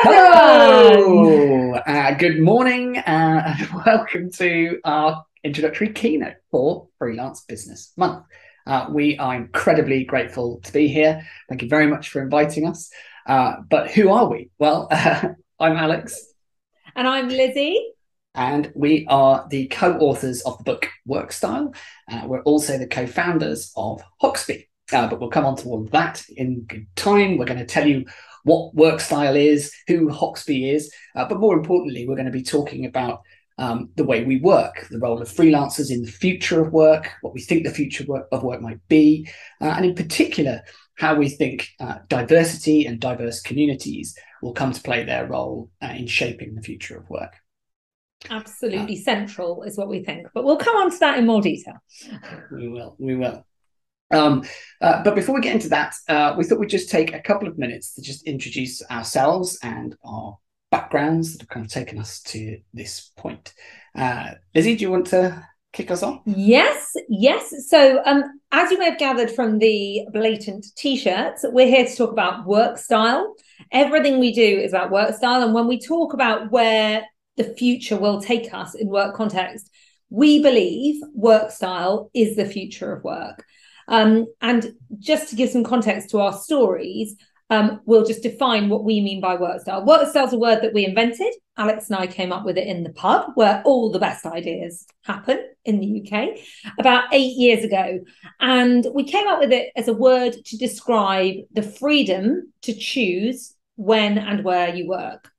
Hello. Uh, good morning uh, and welcome to our introductory keynote for Freelance Business Month. Uh, we are incredibly grateful to be here. Thank you very much for inviting us. Uh, but who are we? Well, I'm Alex. And I'm Lizzie. And we are the co authors of the book Work Style. Uh, we're also the co founders of Hoxby. Uh, but we'll come on to all of that in good time. We're going to tell you what work style is, who Hoxby is, uh, but more importantly, we're going to be talking about um, the way we work, the role of freelancers in the future of work, what we think the future of work might be, uh, and in particular, how we think uh, diversity and diverse communities will come to play their role uh, in shaping the future of work. Absolutely uh, central is what we think, but we'll come on to that in more detail. We will. We will. Um, uh, but before we get into that, uh, we thought we'd just take a couple of minutes to just introduce ourselves and our backgrounds that have kind of taken us to this point. Uh, Lizzie, do you want to kick us off? Yes, yes. So, um, as you may have gathered from the blatant t-shirts, we're here to talk about work style. Everything we do is about work style, and when we talk about where the future will take us in work context, we believe work style is the future of work. Um, and just to give some context to our stories, um, we'll just define what we mean by work style. Work style is a word that we invented. Alex and I came up with it in the pub where all the best ideas happen in the UK about eight years ago. And we came up with it as a word to describe the freedom to choose when and where you work.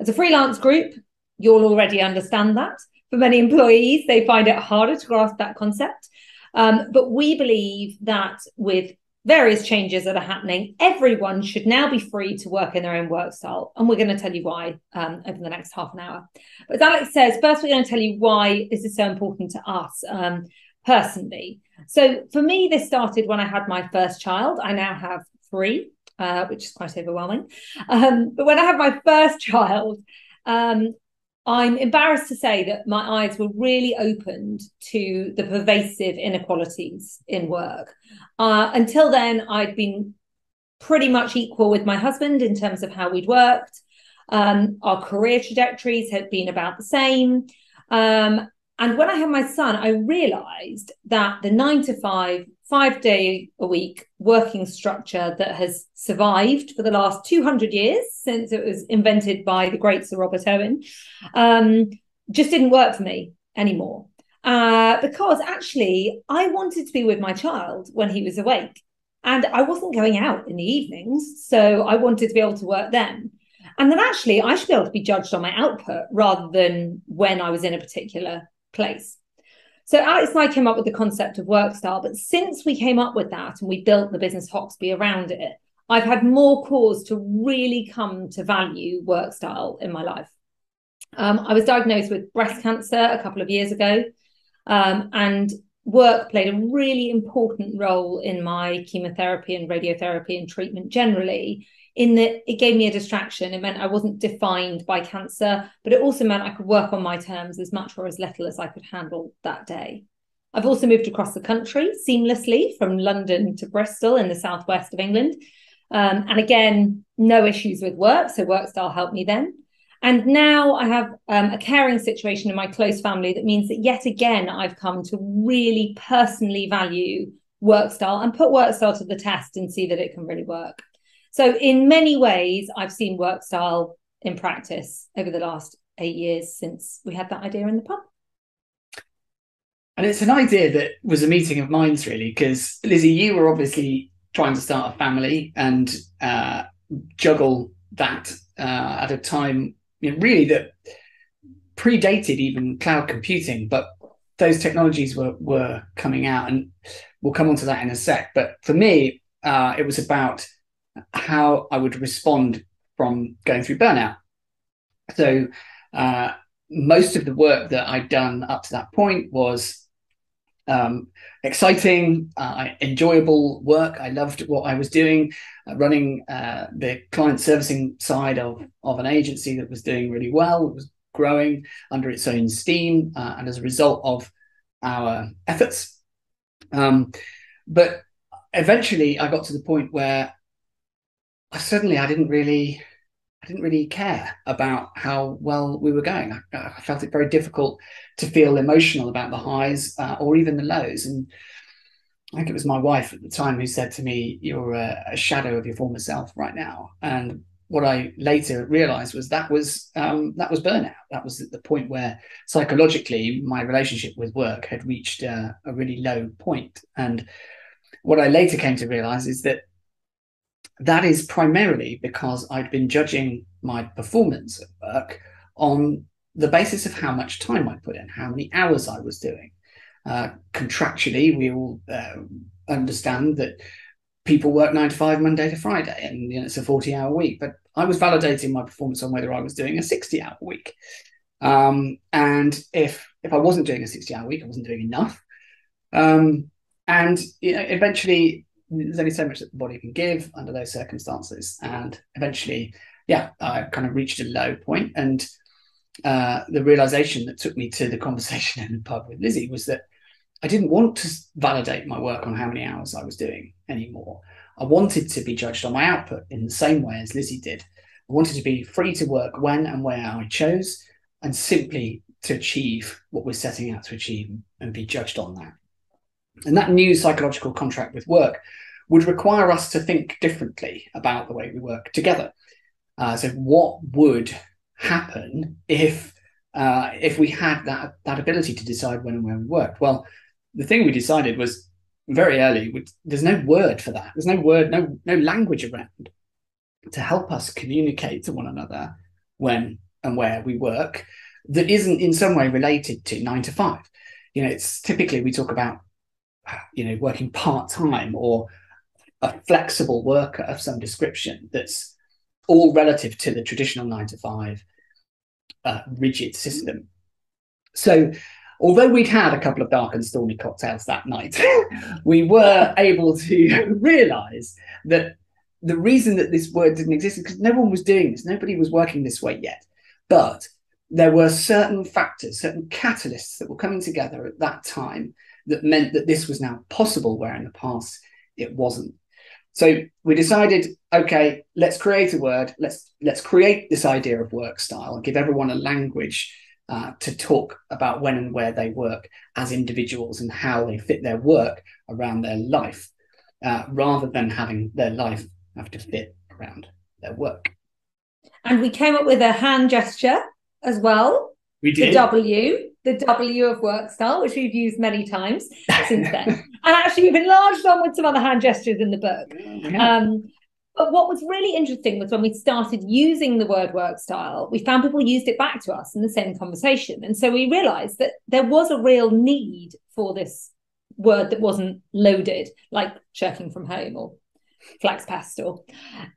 As a freelance group, you'll already understand that. For many employees, they find it harder to grasp that concept. Um, but we believe that with various changes that are happening, everyone should now be free to work in their own work style. And we're going to tell you why um, over the next half an hour. But as Alex says, first we're going to tell you why this is so important to us um, personally. So for me, this started when I had my first child. I now have three, uh, which is quite overwhelming. Um, but when I had my first child, um, I'm embarrassed to say that my eyes were really opened to the pervasive inequalities in work. Uh, until then, I'd been pretty much equal with my husband in terms of how we'd worked. Um, our career trajectories had been about the same. Um, and when I had my son, I realized that the nine to five five day a week working structure that has survived for the last 200 years since it was invented by the great Sir Robert Owen um, just didn't work for me anymore. Uh, because actually, I wanted to be with my child when he was awake. And I wasn't going out in the evenings. So I wanted to be able to work then. And then actually, I should be able to be judged on my output rather than when I was in a particular place. So Alex and I came up with the concept of work style, but since we came up with that and we built the business Hoxby around it, I've had more cause to really come to value work style in my life. Um, I was diagnosed with breast cancer a couple of years ago, um, and work played a really important role in my chemotherapy and radiotherapy and treatment generally in that it gave me a distraction. It meant I wasn't defined by cancer, but it also meant I could work on my terms as much or as little as I could handle that day. I've also moved across the country seamlessly from London to Bristol in the southwest of England. Um, and again, no issues with work. So work style helped me then. And now I have um, a caring situation in my close family that means that yet again, I've come to really personally value work style and put work style to the test and see that it can really work. So, in many ways, I've seen work style in practice over the last eight years since we had that idea in the pub. And it's an idea that was a meeting of minds, really, because Lizzie, you were obviously trying to start a family and uh, juggle that uh, at a time, you know, really that predated even cloud computing, but those technologies were were coming out, and we'll come on to that in a sec. But for me, uh, it was about how I would respond from going through burnout. So uh, most of the work that I'd done up to that point was um, exciting, uh, enjoyable work. I loved what I was doing, uh, running uh, the client servicing side of, of an agency that was doing really well. It was growing under its own steam, uh, and as a result of our efforts. Um, but eventually I got to the point where Suddenly I didn't really I didn't really care about how well we were going. I, I felt it very difficult to feel emotional about the highs uh, or even the lows. And I think it was my wife at the time who said to me, "You're a, a shadow of your former self right now." And what I later realized was that was um, that was burnout. That was the point where psychologically my relationship with work had reached uh, a really low point. And what I later came to realize is that that is primarily because I'd been judging my performance at work on the basis of how much time I put in, how many hours I was doing. Uh, contractually, we all uh, understand that people work nine to five Monday to Friday, and you know, it's a 40 hour week. But I was validating my performance on whether I was doing a 60 hour week. Um, and if if I wasn't doing a 60 hour week, I wasn't doing enough. Um, and you know, eventually there's only so much that the body can give under those circumstances. And eventually, yeah, I kind of reached a low point. And uh, the realization that took me to the conversation in the pub with Lizzie was that I didn't want to validate my work on how many hours I was doing anymore. I wanted to be judged on my output in the same way as Lizzie did. I wanted to be free to work when and where I chose and simply to achieve what we're setting out to achieve and be judged on that. And that new psychological contract with work would require us to think differently about the way we work together. Uh, so, what would happen if uh, if we had that that ability to decide when and where we worked? Well, the thing we decided was very early. There's no word for that. There's no word, no no language around to help us communicate to one another when and where we work that isn't in some way related to nine to five. You know, it's typically we talk about you know, working part time or a flexible worker of some description that's all relative to the traditional nine to five uh, rigid system. So, although we'd had a couple of dark and stormy cocktails that night, we were able to realize that the reason that this word didn't exist is because no one was doing this, nobody was working this way yet. But there were certain factors, certain catalysts that were coming together at that time that meant that this was now possible, where in the past it wasn't. So we decided, okay, let's create a word. Let's let's create this idea of work style and give everyone a language uh, to talk about when and where they work as individuals and how they fit their work around their life, uh, rather than having their life have to fit around their work. And we came up with a hand gesture as well. We did. The W the W of work style, which we've used many times since then. and actually, we've enlarged on with some other hand gestures in the book. Yeah. Um, but what was really interesting was when we started using the word work style, we found people used it back to us in the same conversation. And so we realized that there was a real need for this word that wasn't loaded, like shirking from home or flax pest or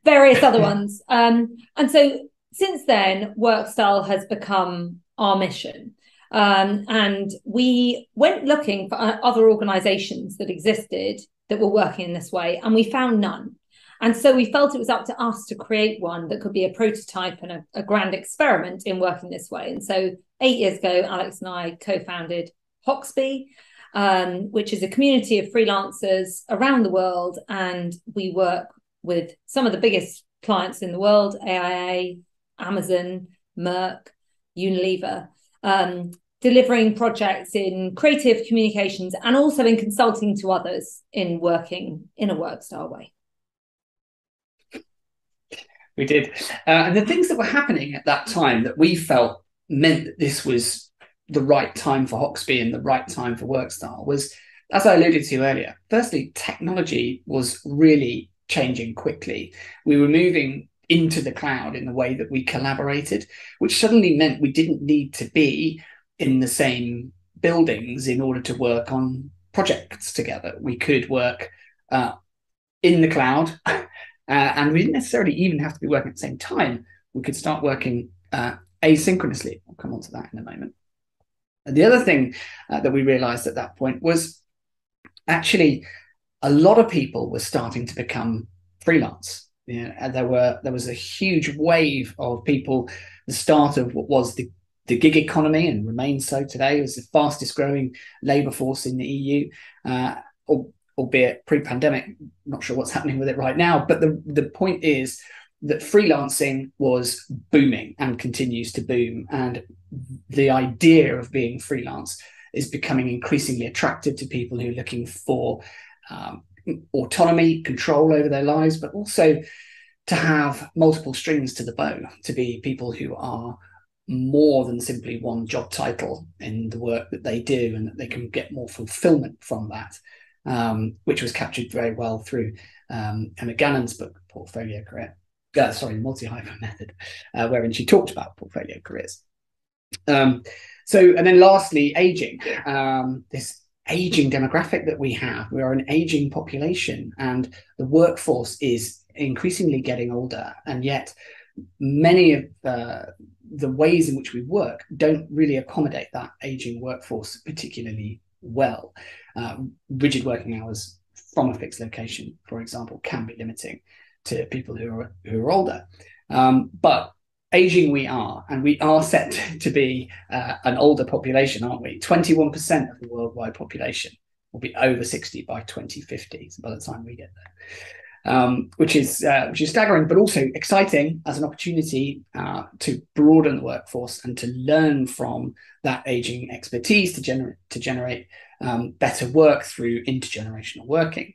various other ones. Um, and so since then, work style has become our mission. Um, and we went looking for other organizations that existed that were working in this way, and we found none. And so we felt it was up to us to create one that could be a prototype and a, a grand experiment in working this way. And so eight years ago, Alex and I co founded Hoxby, um, which is a community of freelancers around the world. And we work with some of the biggest clients in the world AIA, Amazon, Merck, Unilever um, delivering projects in creative communications and also in consulting to others in working in a work style way. We did. Uh, and the things that were happening at that time that we felt meant that this was the right time for Hoxby and the right time for work style was, as I alluded to earlier, firstly, technology was really changing quickly. We were moving into the cloud in the way that we collaborated, which suddenly meant we didn't need to be in the same buildings in order to work on projects together. We could work uh, in the cloud, uh, and we didn't necessarily even have to be working at the same time. We could start working uh, asynchronously. I'll come on to that in a moment. And the other thing uh, that we realized at that point was actually a lot of people were starting to become freelance you know, there were there was a huge wave of people. The start of what was the the gig economy and remains so today. Was the fastest growing labour force in the EU. Uh, albeit pre-pandemic. Not sure what's happening with it right now, but the the point is that freelancing was booming and continues to boom, and the idea of being freelance is becoming increasingly attractive to people who are looking for um, autonomy, control over their lives, but also to have multiple strings to the bow, to be people who are more than simply one job title in the work that they do and that they can get more fulfillment from that, um, which was captured very well through um, Emma Gannon's book, Portfolio Career. Uh, sorry, Multi-Hyphen Method, uh, wherein she talked about portfolio careers. Um, so, and then lastly, aging. Um, this aging demographic that we have, we are an aging population, and the workforce is increasingly getting older, and yet many of uh, the ways in which we work don't really accommodate that aging workforce particularly well. Um, rigid working hours from a fixed location, for example, can be limiting to people who are who are older. Um, but aging we are, and we are set to be uh, an older population, aren't we? 21% of the worldwide population will be over 60 by 2050, so by the time we get there. Um, which is uh, which is staggering, but also exciting as an opportunity uh, to broaden the workforce and to learn from that aging expertise to generate to generate um, better work through intergenerational working.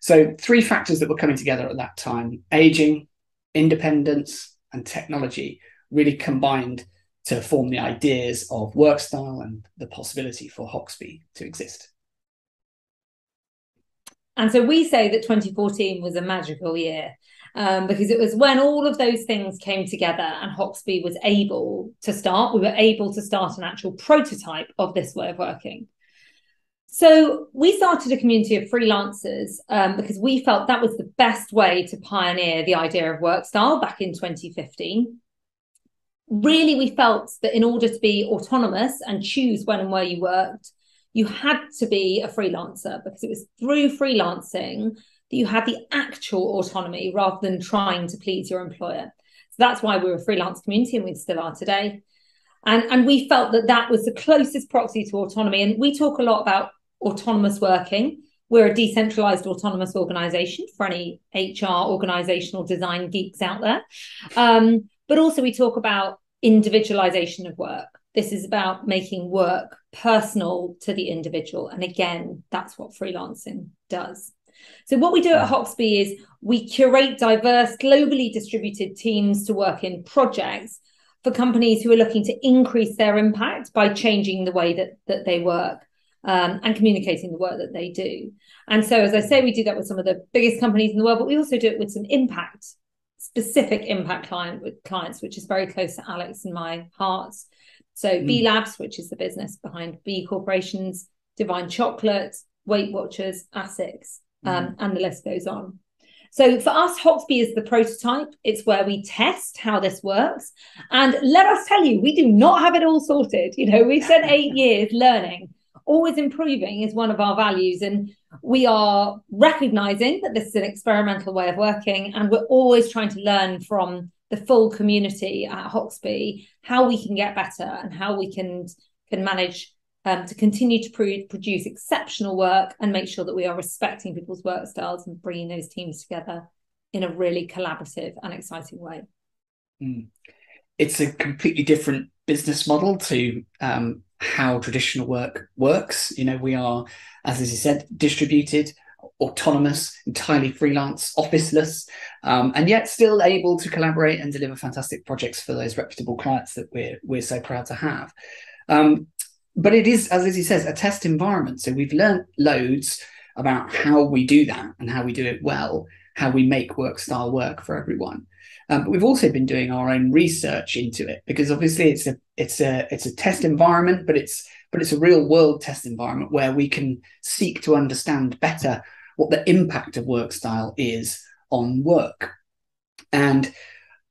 So three factors that were coming together at that time: aging, independence, and technology really combined to form the ideas of work style and the possibility for Hoxby to exist. And so we say that 2014 was a magical year um, because it was when all of those things came together and Hoxby was able to start. We were able to start an actual prototype of this way of working. So we started a community of freelancers um, because we felt that was the best way to pioneer the idea of work style back in 2015. Really, we felt that in order to be autonomous and choose when and where you worked, you had to be a freelancer because it was through freelancing that you had the actual autonomy rather than trying to please your employer. So that's why we're a freelance community and we still are today. And, and we felt that that was the closest proxy to autonomy. And we talk a lot about autonomous working. We're a decentralized autonomous organization for any HR organizational design geeks out there. Um, but also, we talk about individualization of work. This is about making work personal to the individual. And again, that's what freelancing does. So, what we do at Hoxby is we curate diverse, globally distributed teams to work in projects for companies who are looking to increase their impact by changing the way that, that they work um, and communicating the work that they do. And so, as I say, we do that with some of the biggest companies in the world, but we also do it with some impact, specific impact client with clients, which is very close to Alex and my hearts. So, mm. B Labs, which is the business behind B Corporations, Divine Chocolate, Weight Watchers, ASICS, um, mm. and the list goes on. So for us, Hoxby is the prototype. It's where we test how this works. And let us tell you, we do not have it all sorted. You know, we've spent eight years learning always improving is one of our values. And we are recognizing that this is an experimental way of working. And we're always trying to learn from the full community at Hoxby how we can get better and how we can, can manage um, to continue to pr- produce exceptional work and make sure that we are respecting people's work styles and bringing those teams together in a really collaborative and exciting way. Mm. It's a completely different business model to um, how traditional work works. You know, we are, as you said, distributed, autonomous, entirely freelance, officeless, um, and yet still able to collaborate and deliver fantastic projects for those reputable clients that we're we're so proud to have. Um, but it is, as Lizzie says, a test environment. So we've learned loads about how we do that and how we do it well, how we make work style work for everyone. Um, but we've also been doing our own research into it because obviously it's a it's a it's a test environment, but it's but it's a real world test environment where we can seek to understand better what the impact of work style is on work. And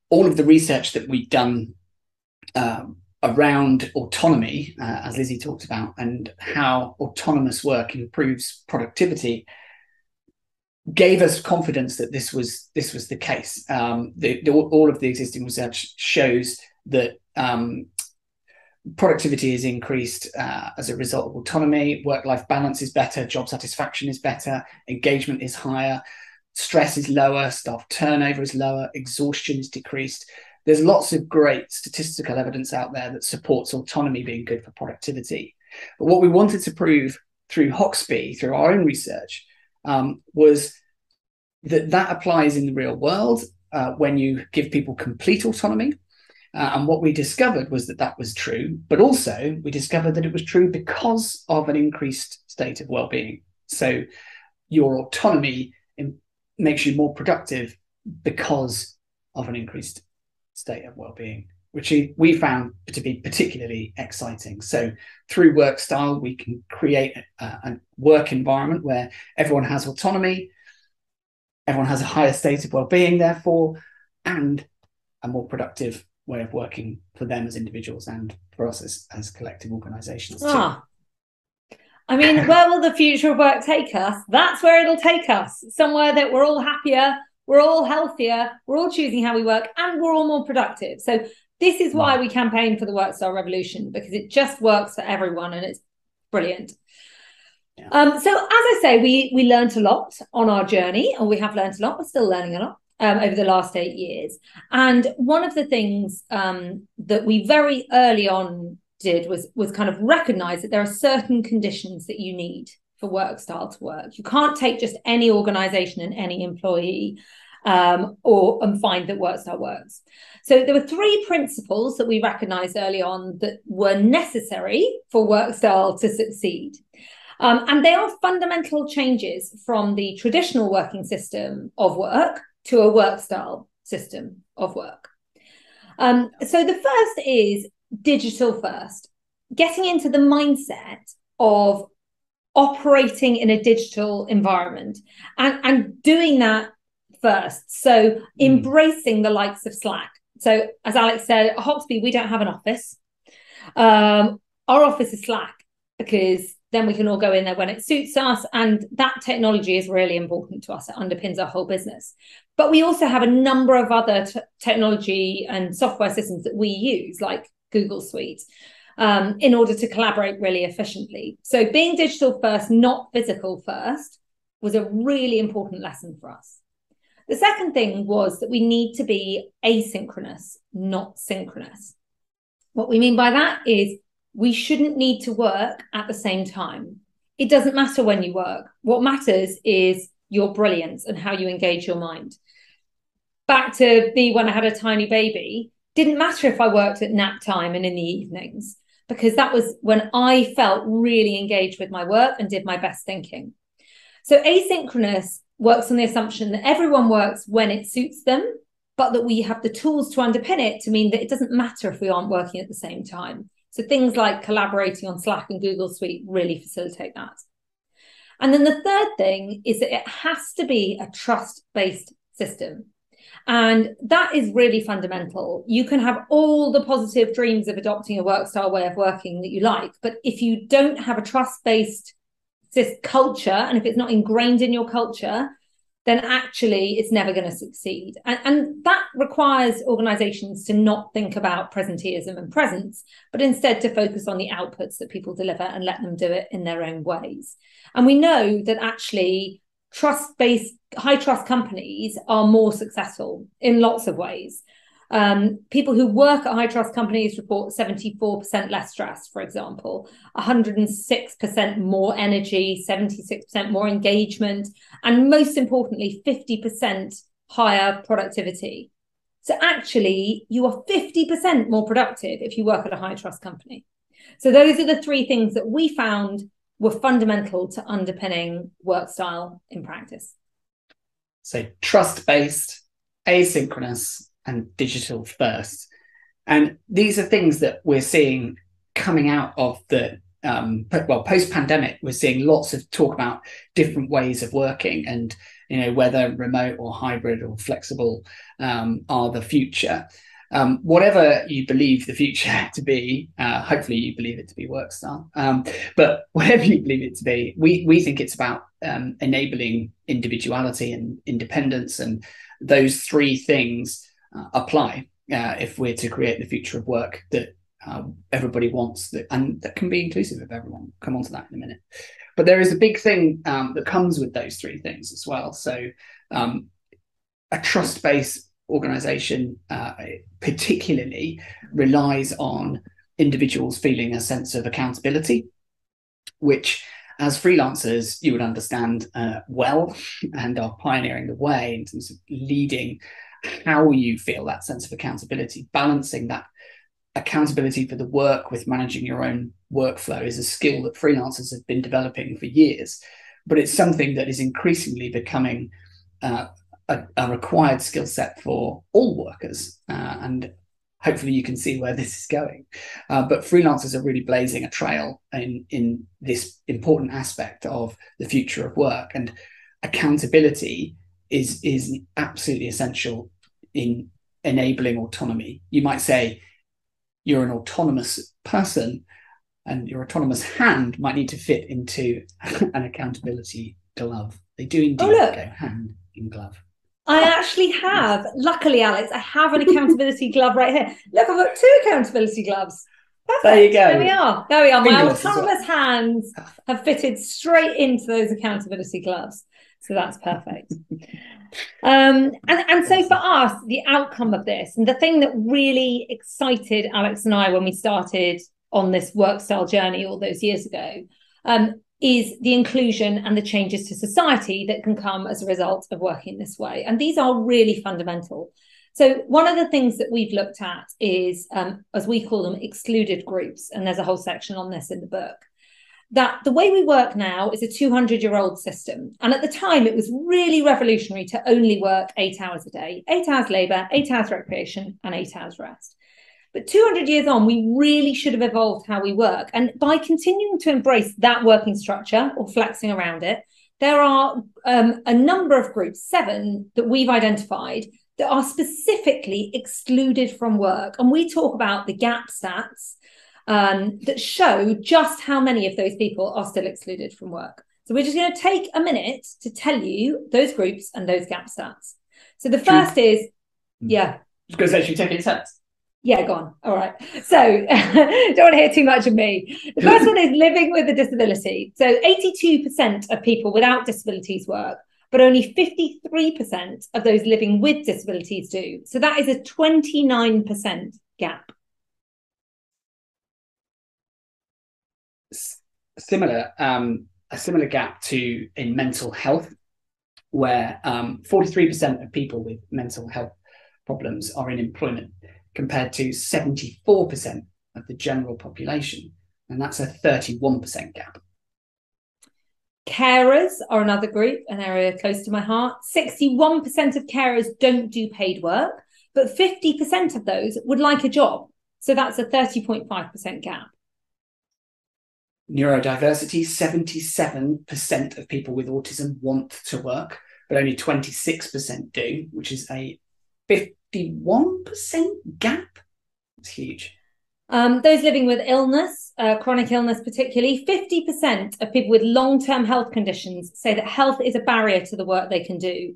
all of the research that we've done um, around autonomy, uh, as Lizzie talked about, and how autonomous work improves productivity gave us confidence that this was this was the case. Um, the, the, all of the existing research shows that um, productivity is increased uh, as a result of autonomy. Work life balance is better. Job satisfaction is better. Engagement is higher. Stress is lower. Staff turnover is lower. Exhaustion is decreased. There's lots of great statistical evidence out there that supports autonomy being good for productivity. But what we wanted to prove through Hoxby, through our own research, um, was that that applies in the real world uh, when you give people complete autonomy. Uh, and what we discovered was that that was true, but also we discovered that it was true because of an increased state of well-being. So your autonomy in, makes you more productive because of an increased state of well-being which we found to be particularly exciting. So through work style, we can create a, a, work environment where everyone has autonomy, everyone has a higher state of well-being, therefore, and a more productive way of working for them as individuals and for us as, as collective organizations. Ah. I mean, where will the future of work take us? That's where it'll take us. Somewhere that we're all happier, we're all healthier, we're all choosing how we work, and we're all more productive. So this is why we campaign for the work style revolution because it just works for everyone and it's brilliant. Yeah. Um, so as I say, we we learned a lot on our journey, or we have learned a lot. We're still learning a lot um, over the last eight years. And one of the things um, that we very early on did was was kind of recognize that there are certain conditions that you need for work style to work. You can't take just any organization and any employee um, or and find that work style works. So there were three principles that we recognized early on that were necessary for work style to succeed. Um, and they are fundamental changes from the traditional working system of work to a work style system of work. Um, so the first is digital first, getting into the mindset of operating in a digital environment and, and doing that first. So mm. embracing the likes of Slack. So as Alex said, at Hoxby, we don't have an office. Um, our office is Slack because then we can all go in there when it suits us. And that technology is really important to us. It underpins our whole business. But we also have a number of other t- technology and software systems that we use, like Google Suite, um, in order to collaborate really efficiently. So being digital first, not physical first, was a really important lesson for us. The second thing was that we need to be asynchronous, not synchronous. What we mean by that is we shouldn't need to work at the same time. It doesn't matter when you work. What matters is your brilliance and how you engage your mind. Back to me when I had a tiny baby, didn't matter if I worked at nap time and in the evenings, because that was when I felt really engaged with my work and did my best thinking. So asynchronous works on the assumption that everyone works when it suits them, but that we have the tools to underpin it to mean that it doesn't matter if we aren't working at the same time. So things like collaborating on Slack and Google Suite really facilitate that. And then the third thing is that it has to be a trust based system. And that is really fundamental. You can have all the positive dreams of adopting a work style way of working that you like, but if you don't have a trust based this culture and if it's not ingrained in your culture then actually it's never going to succeed. And, and that requires organizations to not think about presenteeism and presence but instead to focus on the outputs that people deliver and let them do it in their own ways. And we know that actually trust based high trust companies are more successful in lots of ways um, people who work at high trust companies report 74% less stress, for example, 106% more energy, 76% more engagement, and most importantly, 50% higher productivity. So actually, you are 50% more productive if you work at a high trust company. So those are the three things that we found were fundamental to underpinning work style in practice. So trust based, asynchronous, and digital first. And these are things that we're seeing coming out of the um, well post pandemic. We're seeing lots of talk about different ways of working, and you know whether remote or hybrid or flexible um, are the future. Um, whatever you believe the future to be, uh, hopefully you believe it to be work style. Um, but whatever you believe it to be, we we think it's about um, enabling individuality and independence, and those three things uh, apply uh, if we're to create the future of work that uh, everybody wants that, and that can be inclusive of everyone. Come on to that in a minute. But there is a big thing um, that comes with those three things as well. So, um, a trust based organization uh, particularly relies on individuals feeling a sense of accountability, which as freelancers you would understand uh, well and are pioneering the way in terms of leading how you feel that sense of accountability, balancing that accountability for the work with managing your own workflow is a skill that freelancers have been developing for years, but it's something that is increasingly becoming uh, a, a, required skill set for all workers. Uh, and hopefully you can see where this is going. Uh, but freelancers are really blazing a trail in, in this important aspect of the future of work. And accountability is, is absolutely essential in enabling autonomy. You might say you're an autonomous person and your autonomous hand might need to fit into an accountability glove. They do indeed oh, go hand in glove. I actually have. Luckily, Alex, I have an accountability glove right here. Look, I've got two accountability gloves. Perfect. There you go. There we are. There we are. My autonomous hands have fitted straight into those accountability gloves. So that's perfect. um, and, and so for us, the outcome of this, and the thing that really excited Alex and I when we started on this work style journey all those years ago, um, is the inclusion and the changes to society that can come as a result of working this way. And these are really fundamental. So, one of the things that we've looked at is, um, as we call them, excluded groups. And there's a whole section on this in the book. That the way we work now is a 200 year old system. And at the time, it was really revolutionary to only work eight hours a day eight hours labor, eight hours recreation, and eight hours rest. But 200 years on, we really should have evolved how we work. And by continuing to embrace that working structure or flexing around it, there are um, a number of groups, seven, that we've identified that are specifically excluded from work. And we talk about the gap stats um, that show just how many of those people are still excluded from work. So we're just going to take a minute to tell you those groups and those gap stats. So the first is, hmm. yeah. Because actually taking sense. Yeah, go on. All right. So don't want to hear too much of me. The first one is living with a disability. So 82% of people without disabilities work, but only 53% of those living with disabilities do. So that is a 29% gap. Similar, um, a similar gap to in mental health, where um, 43% of people with mental health problems are in employment compared to 74% of the general population. And that's a 31% gap. Carers are another group, an area close to my heart. 61% of carers don't do paid work, but 50% of those would like a job. So that's a 30.5% gap. Neurodiversity 77% of people with autism want to work, but only 26% do, which is a 51% gap. It's huge. Um, those living with illness, uh, chronic illness particularly, 50% of people with long term health conditions say that health is a barrier to the work they can do.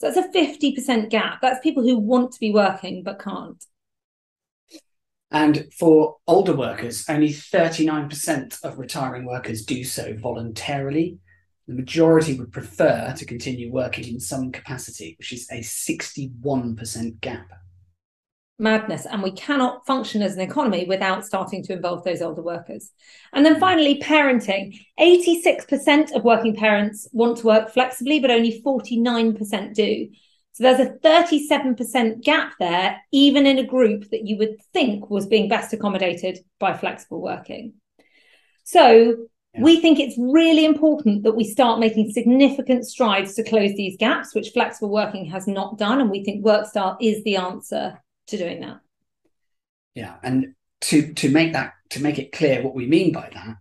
So that's a 50% gap. That's people who want to be working but can't. And for older workers, only 39% of retiring workers do so voluntarily, the majority would prefer to continue working in some capacity, which is a 61% gap. Madness. And we cannot function as an economy without starting to involve those older workers. And then finally, parenting. 86% of working parents want to work flexibly, but only 49% do. So there's a 37% gap there, even in a group that you would think was being best accommodated by flexible working. So we think it's really important that we start making significant strides to close these gaps, which flexible working has not done. And we think WorkStyle is the answer to doing that. Yeah. And to, to make that, to make it clear what we mean by that,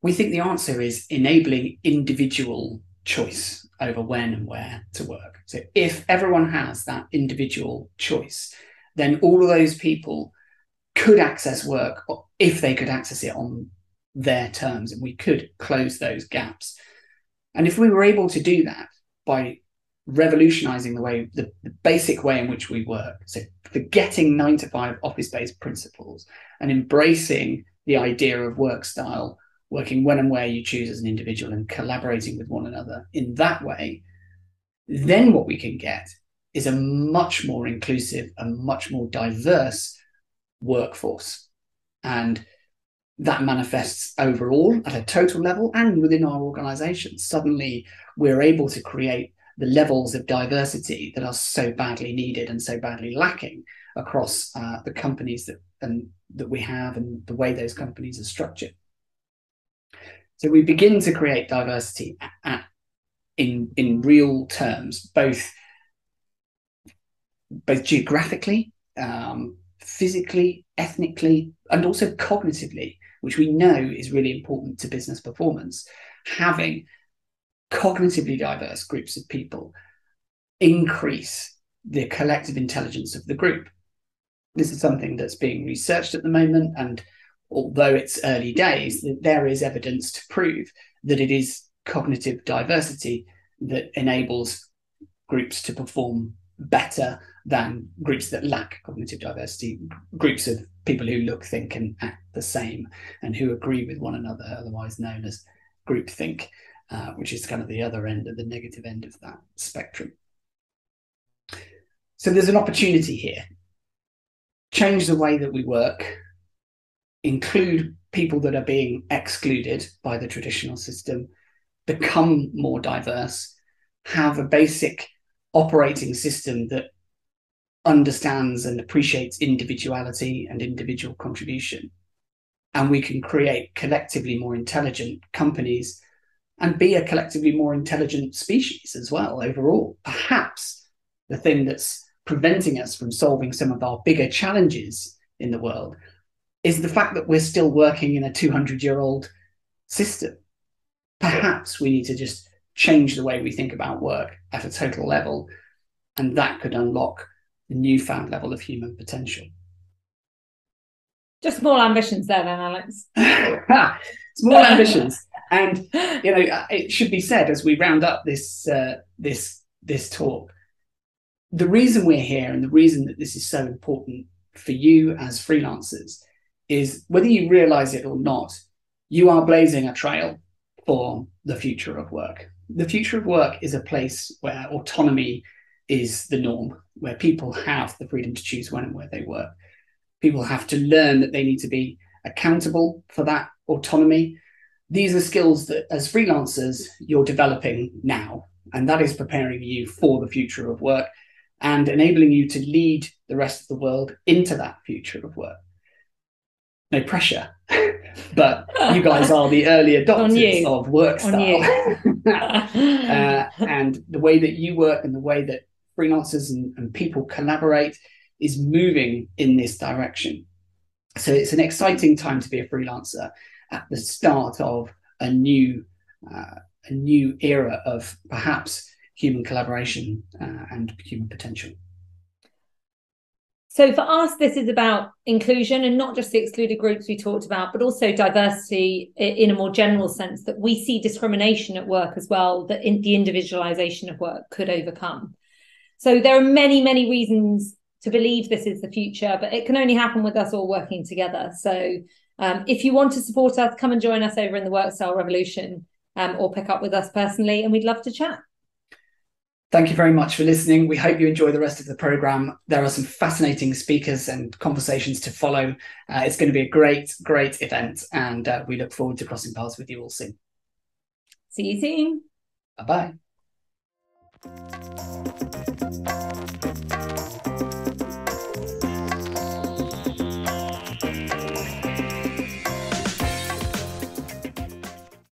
we think the answer is enabling individual choice over when and where to work. So if everyone has that individual choice, then all of those people could access work if they could access it on their terms and we could close those gaps. And if we were able to do that by revolutionizing the way, the, the basic way in which we work. So forgetting nine to five office based principles and embracing the idea of work style, working when and where you choose as an individual and collaborating with one another in that way, then what we can get is a much more inclusive and much more diverse workforce. And that manifests overall at a total level and within our organization. Suddenly, we're able to create the levels of diversity that are so badly needed and so badly lacking across uh, the companies that and that we have and the way those companies are structured. So we begin to create diversity at, in in real terms, both both geographically, um, physically, ethnically, and also cognitively, which we know is really important to business performance. Having cognitively diverse groups of people increase the collective intelligence of the group. This is something that's being researched at the moment, and although it's early days, there is evidence to prove that it is cognitive diversity that enables groups to perform better than groups that lack cognitive diversity, groups of people who look, think, and act the same, and who agree with one another, otherwise known as groupthink. Uh, which is kind of the other end of the negative end of that spectrum. So there's an opportunity here. Change the way that we work, include people that are being excluded by the traditional system, become more diverse, have a basic operating system that understands and appreciates individuality and individual contribution. And we can create collectively more intelligent companies and be a collectively more intelligent species as well overall. Perhaps the thing that's preventing us from solving some of our bigger challenges in the world is the fact that we're still working in a 200 year old system. Perhaps we need to just change the way we think about work at a total level, and that could unlock a newfound level of human potential. Just small ambitions there, then, Alex. small ambitions. And you know, uh, it should be said as we round up this uh, this this talk, the reason we're here and the reason that this is so important for you as freelancers is whether you realize it or not, you are blazing a trail for the future of work. The future of work is a place where autonomy is the norm, where people have the freedom to choose when and where they work. People have to learn that they need to be accountable for that autonomy these are skills that as freelancers you're developing now and that is preparing you for the future of work and enabling you to lead the rest of the world into that future of work no pressure. But you guys are the early adopters of work style. uh, and the way that you work and the way that freelancers and, and people collaborate is moving in this direction. So it's an exciting time to be a freelancer at the start of a new uh, a new era of perhaps human collaboration uh, and human potential. So for us, this is about inclusion and not just the excluded groups we talked about, but also diversity in a more general sense that we see discrimination at work as well, that in the individualization of work could overcome. So there are many, many reasons to believe this is the future, but it can only happen with us all working together. So um, if you want to support us, come and join us over in the Work Style Revolution um, or pick up with us personally, and we'd love to chat. Thank you very much for listening. We hope you enjoy the rest of the program. There are some fascinating speakers and conversations to follow. Uh, it's going to be a great, great event, and uh, we look forward to crossing paths with you all soon. See you soon. Bye bye.